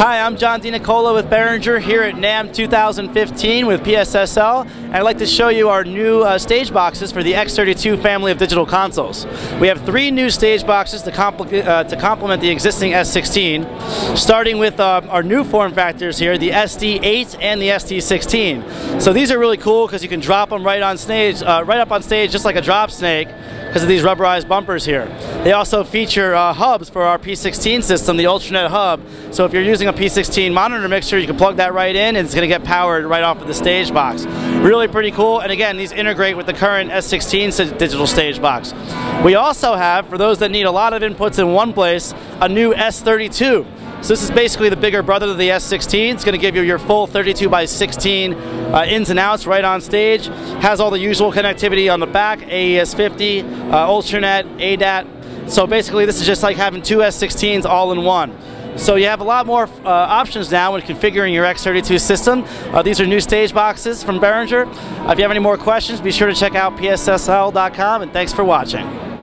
Hi, I'm John DiNicola with Behringer here at NAMM 2015 with PSSL. I'd like to show you our new uh, stage boxes for the X32 family of digital consoles. We have three new stage boxes to, uh, to complement the existing S16, starting with uh, our new form factors here, the SD8 and the SD16. So these are really cool because you can drop them right on stage, uh, right up on stage just like a drop snake because of these rubberized bumpers here. They also feature uh, hubs for our P16 system, the Ultranet hub. So if you're using a P16 monitor mixer, you can plug that right in and it's going to get powered right off of the stage box. Really pretty cool. And again, these integrate with the current S16 digital stage box. We also have, for those that need a lot of inputs in one place, a new S32. So this is basically the bigger brother of the S16. It's going to give you your full 32 by 16 uh, ins and outs right on stage. Has all the usual connectivity on the back, AES50, uh, Ultranet, ADAT. So basically this is just like having two S16s all in one. So you have a lot more uh, options now when configuring your X32 system. Uh, these are new stage boxes from Behringer. If you have any more questions, be sure to check out pssl.com and thanks for watching.